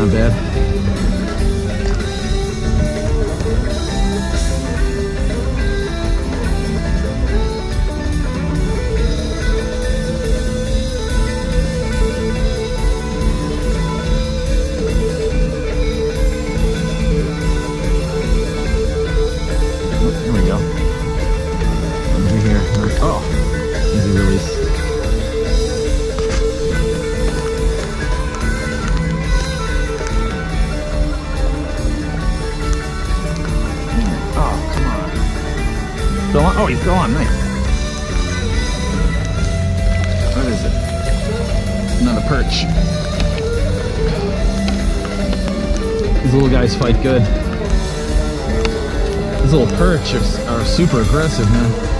not bad. keep going, mate. What is it? Another perch. These little guys fight good. These little perch are, are super aggressive, man.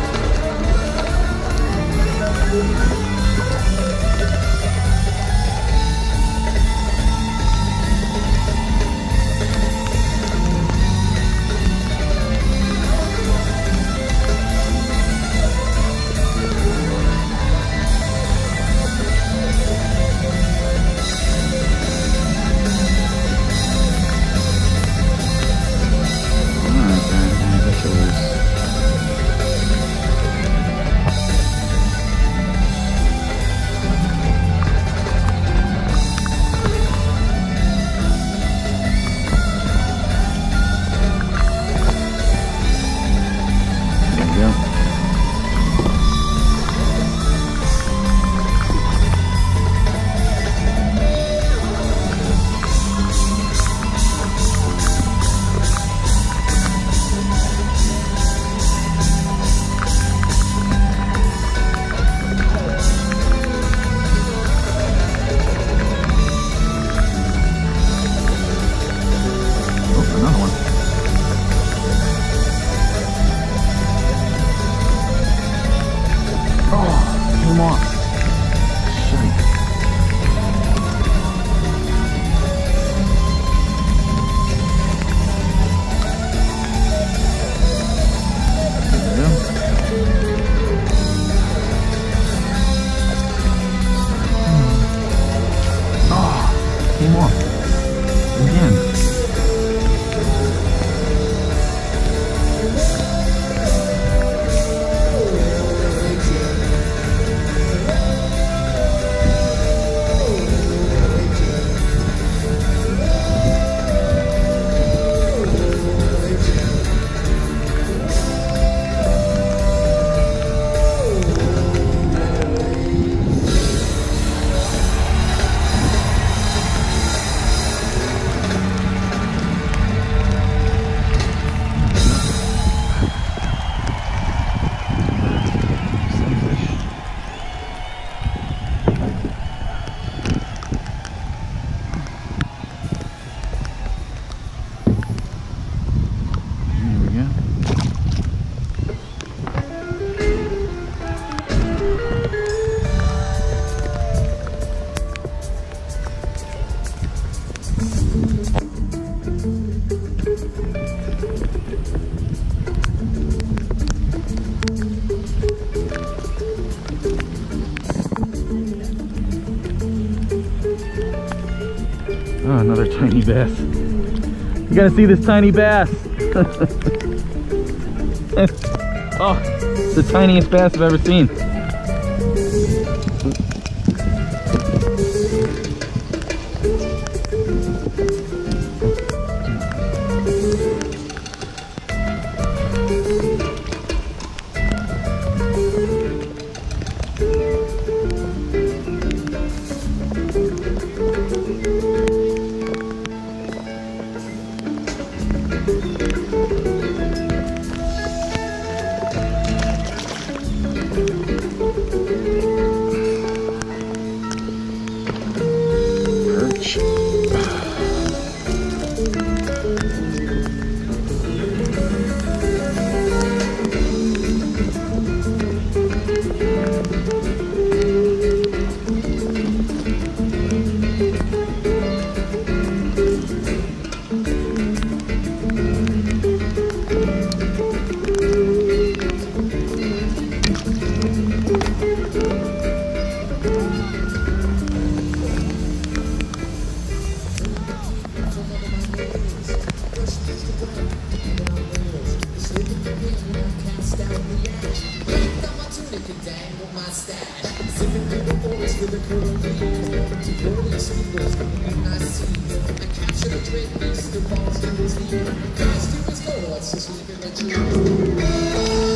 Tiny bass. You gotta see this tiny bass. oh, the tiniest bass I've ever seen. Perch. The curls, the balls, the particulars. I capture the great beast, the balls, the the costume is gold, it's just leaving the.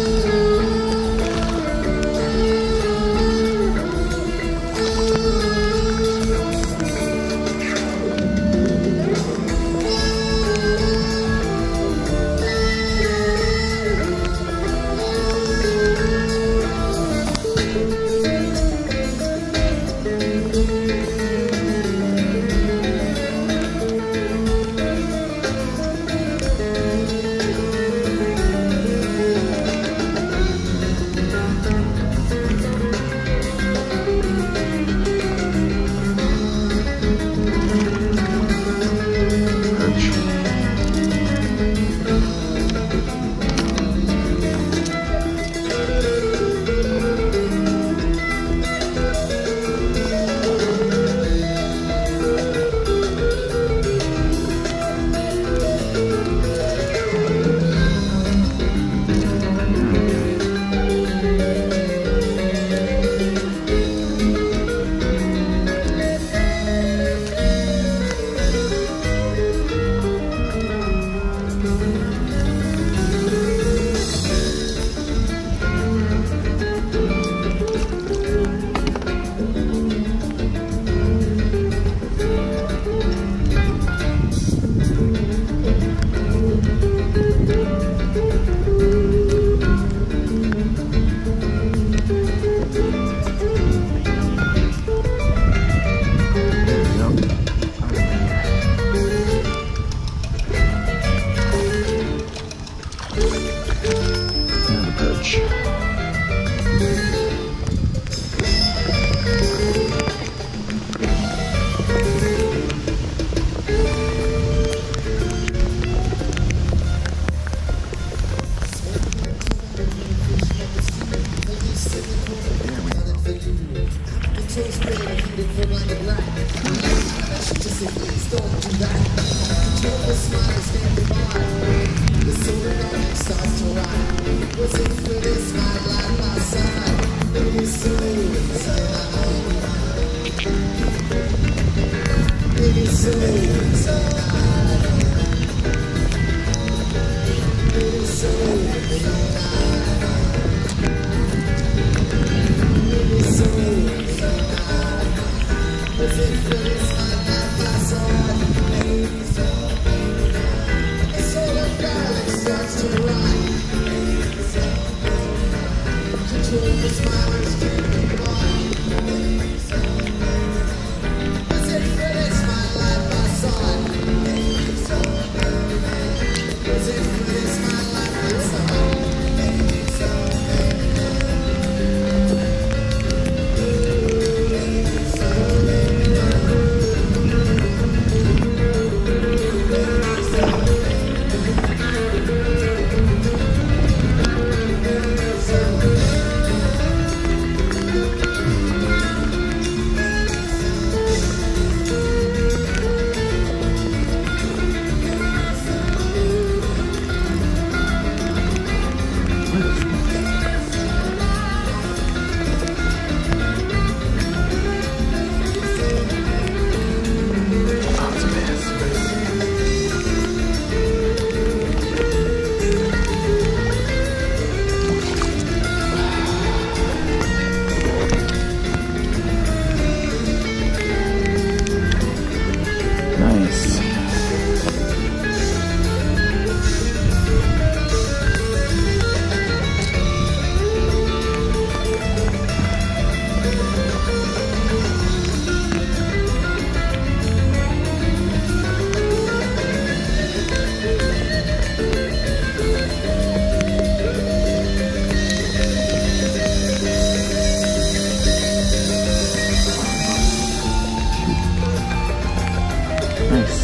Nice.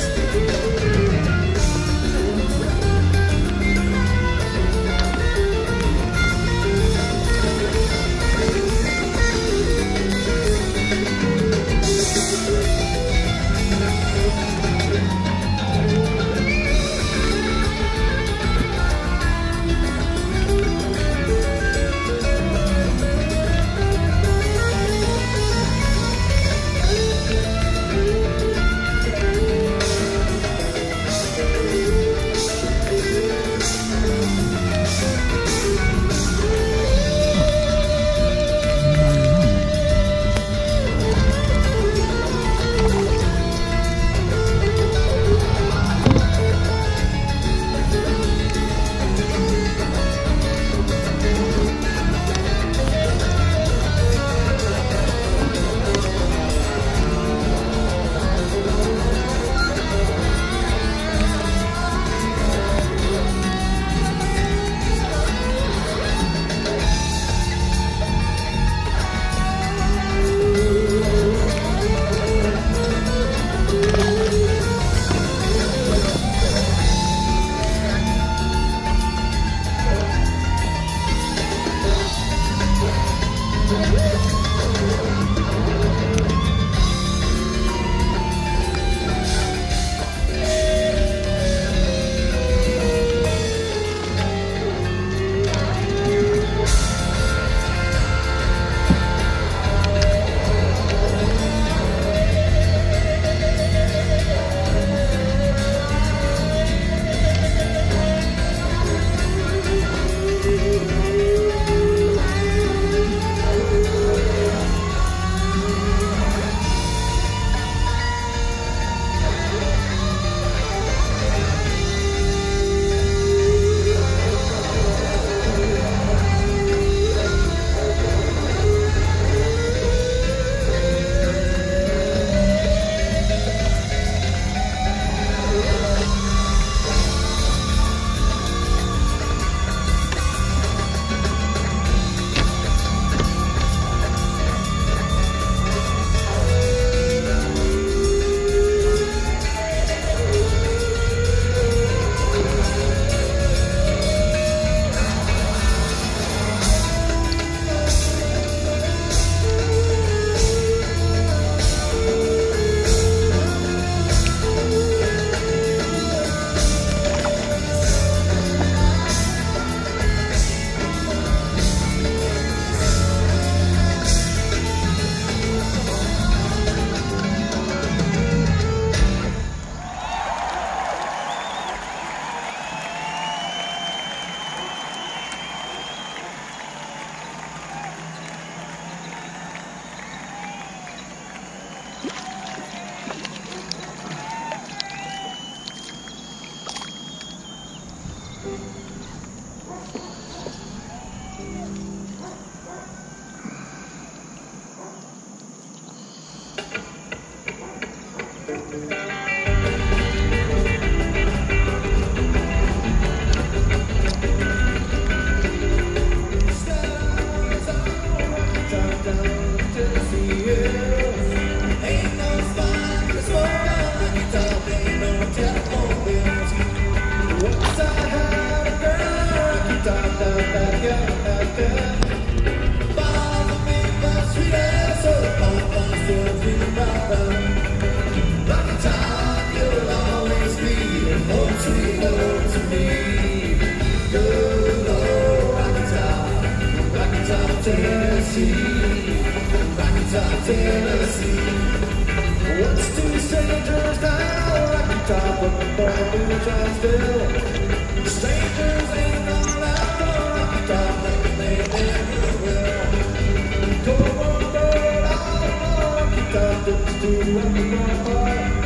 Tennessee. What's two strangers now? Rocky Top, but the barbie tries still. Strangers ain't all out on Rocky Top, like they never will. Go on, go on, Rocky Top, it's too rocky,